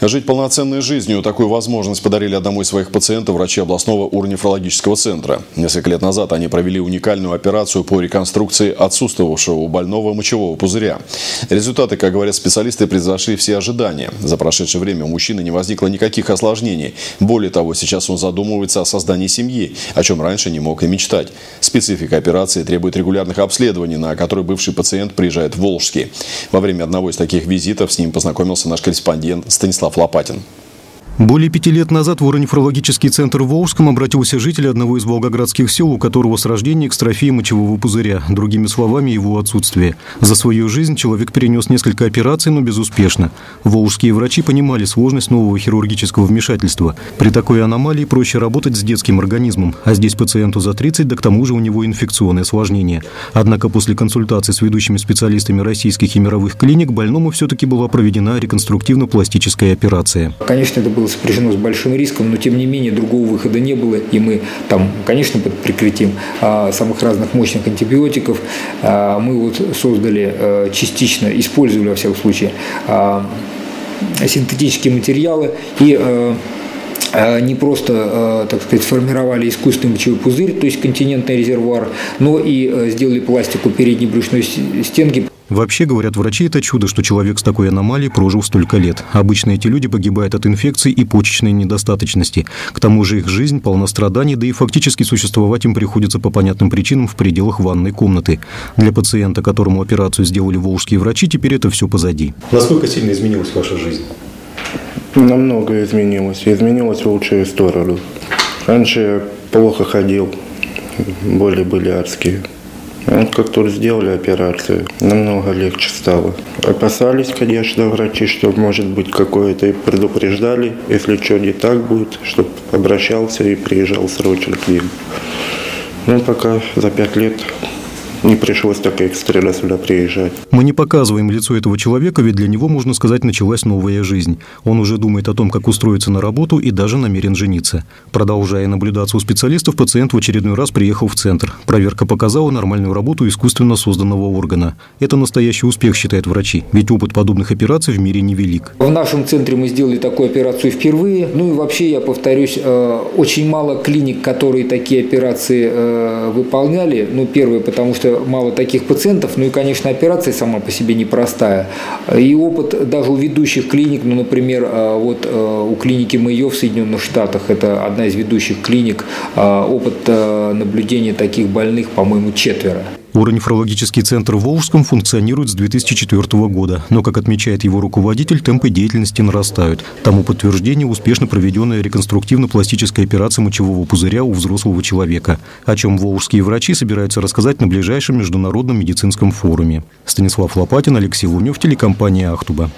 Жить полноценной жизнью – такую возможность подарили одному из своих пациентов врачи областного урнефрологического центра. Несколько лет назад они провели уникальную операцию по реконструкции отсутствовавшего у больного мочевого пузыря. Результаты, как говорят специалисты, превзошли все ожидания. За прошедшее время у мужчины не возникло никаких осложнений. Более того, сейчас он задумывается о создании семьи, о чем раньше не мог и мечтать. Специфика операции требует регулярных обследований, на которые бывший пациент приезжает в Волжский. Во время одного из таких визитов с ним познакомился наш корреспондент Станислав Лопатин. Более пяти лет назад в уронефрологический центр в Волжском обратился житель одного из волгоградских сел, у которого с рождения экстрофия мочевого пузыря, другими словами, его отсутствие. За свою жизнь человек перенес несколько операций, но безуспешно. Волжские врачи понимали сложность нового хирургического вмешательства. При такой аномалии проще работать с детским организмом, а здесь пациенту за 30, да к тому же у него инфекционное осложнение. Однако после консультации с ведущими специалистами российских и мировых клиник больному все-таки была проведена реконструктивно-пластическая операция. Конечно, это было сопряжено с большим риском, но тем не менее другого выхода не было, и мы там, конечно, под прикрытием а, самых разных мощных антибиотиков а, мы вот создали а, частично, использовали во всяком случае синтетические материалы и не просто, так сказать, сформировали искусственный мочевой пузырь, то есть континентный резервуар, но и сделали пластику передней брюшной стенки. Вообще, говорят врачи, это чудо, что человек с такой аномалией прожил столько лет. Обычно эти люди погибают от инфекций и почечной недостаточности. К тому же их жизнь полна страданий, да и фактически существовать им приходится по понятным причинам в пределах ванной комнаты. Для пациента, которому операцию сделали волжские врачи, теперь это все позади. Насколько сильно изменилась ваша жизнь? Намного изменилось. Изменилось в лучшую сторону. Раньше я плохо ходил, боли были адские. Как только сделали операцию, намного легче стало. Опасались, конечно, врачи, что может быть какое-то, и предупреждали, если что не так будет, чтобы обращался и приезжал срочно к ним. Ну, пока за пять лет не пришлось так экстренно сюда приезжать. Мы не показываем лицо этого человека, ведь для него, можно сказать, началась новая жизнь. Он уже думает о том, как устроиться на работу и даже намерен жениться. Продолжая наблюдаться у специалистов, пациент в очередной раз приехал в центр. Проверка показала нормальную работу искусственно созданного органа. Это настоящий успех, считают врачи, ведь опыт подобных операций в мире невелик. В нашем центре мы сделали такую операцию впервые. Ну и вообще, я повторюсь, э, очень мало клиник, которые такие операции э, выполняли. Ну, первое, потому что что мало таких пациентов, ну и, конечно, операция сама по себе непростая. И опыт даже у ведущих клиник, ну, например, а, вот а, у клиники Мэйо в Соединенных Штатах, это одна из ведущих клиник, а, опыт наблюдения таких больных, по-моему, четверо. Уронефрологический центр в Волжском функционирует с 2004 года, но, как отмечает его руководитель, темпы деятельности нарастают. Тому подтверждение успешно проведенная реконструктивно-пластическая операция мочевого пузыря у взрослого человека, о чем волжские врачи собираются рассказать на ближайшем международном медицинском форуме. Станислав Лопатин, Алексей Лунев, телекомпания «Ахтуба».